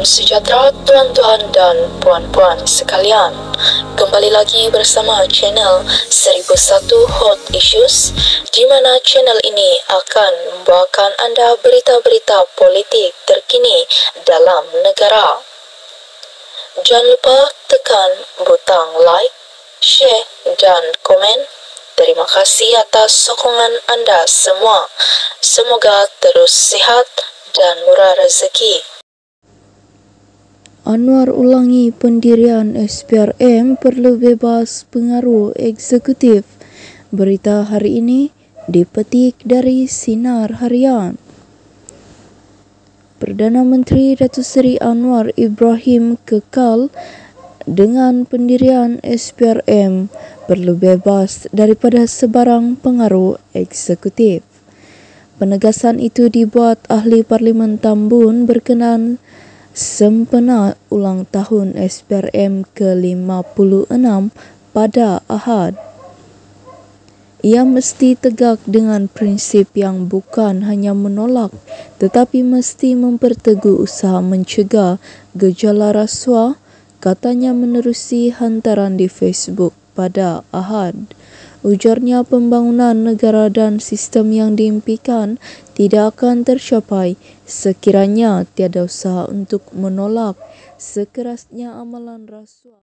sejahtera tuan-tuan dan puan-puan sekalian. Kembali lagi bersama channel 1001 Hot Issues di mana channel ini akan membawakan anda berita-berita politik terkini dalam negara. Jangan lupa tekan butang like, share dan komen. Terima kasih atas sokongan anda semua. Semoga terus sihat dan murah rezeki. Anwar ulangi pendirian SPRM perlu bebas pengaruh eksekutif. Berita hari ini dipetik dari Sinar Harian. Perdana Menteri Datuk Seri Anwar Ibrahim kekal dengan pendirian SPRM perlu bebas daripada sebarang pengaruh eksekutif. Penegasan itu dibuat ahli Parlimen Tambun berkenaan sempena ulang tahun SPRM ke-56 pada Ahad. Ia mesti tegak dengan prinsip yang bukan hanya menolak tetapi mesti memperteguh usaha mencegah gejala rasuah, katanya menerusi hantaran di Facebook pada Ahad. Ujarnya pembangunan negara dan sistem yang diimpikan tidak akan tercapai sekiranya tiada usaha untuk menolak sekerasnya amalan rasuah.